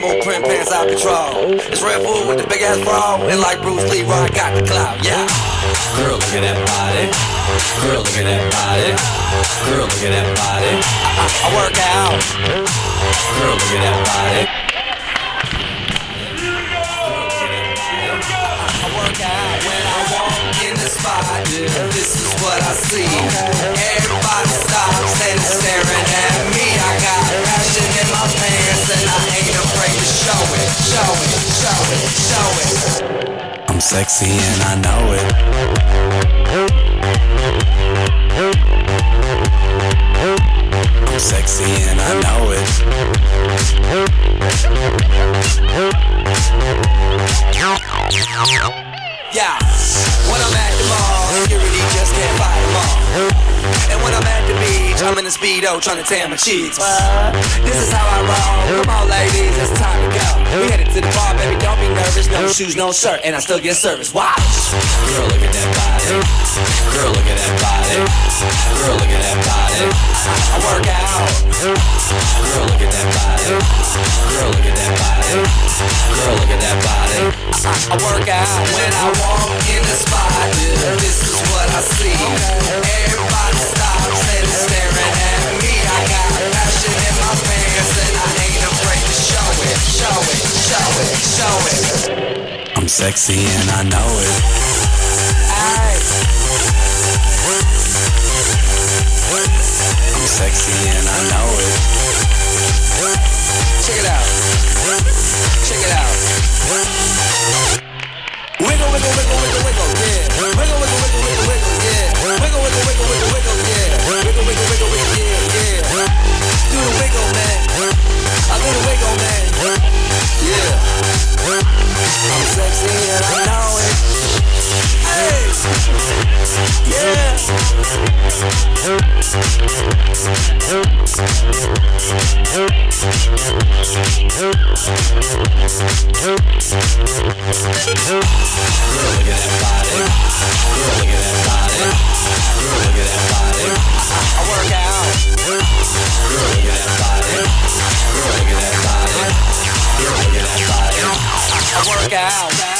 I animal print pants out control. It's Red Bull with the big ass bra, and like Bruce Lee, I got the clout, yeah. Girl, look at that body. Girl, look at that body. Girl, look at that body. I, I work out. Girl, look at that body. I work out when I walk in the spot. This is what I see. Everybody stops and staring at me. I got passion in my pants and I ain't show it, show it, show it. I'm sexy and I know it. I'm sexy and I know it. Yeah, when I'm at the mall, speedo trying to tan my cheeks. This is how I roll. Come on, ladies, it's time to go. We headed to the bar, baby, don't be nervous. No shoes, no shirt, and I still get service. Watch. Girl, look at that body. Girl, look at that body. Girl, look at that body. I work out. Girl, look at that body. Girl, look at that body. Girl, look at that body. I work out when I walk in the spot. This is what I see. Everybody sexy and I know it. I'm sexy and I know it. Check it out. Work out.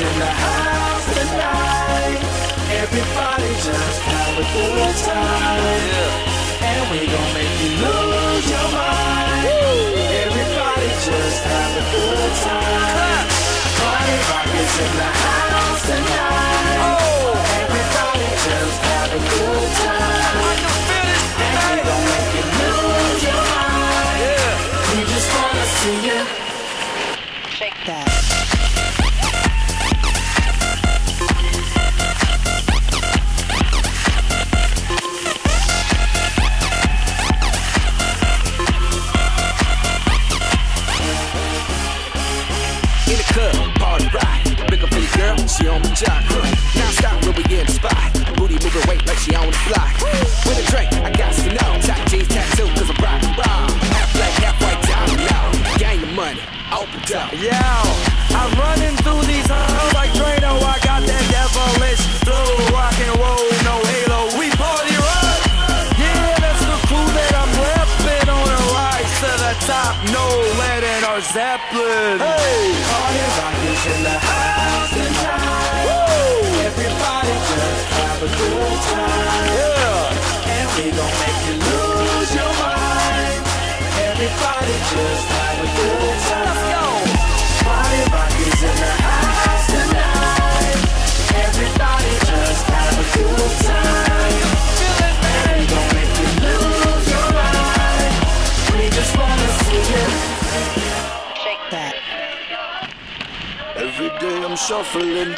In the house tonight. Everybody just have a good time. Yeah. And we gon' make you lose your mind. Everybody just have a good time. Party in the on the jock. Now stop when we in the spot. Booty moving weight like she on the block. Zeppelin. Party rock is in the house tonight. Everybody just have a good time. Yeah. And we gon' make you lose your mind. Everybody just I'm shuffling,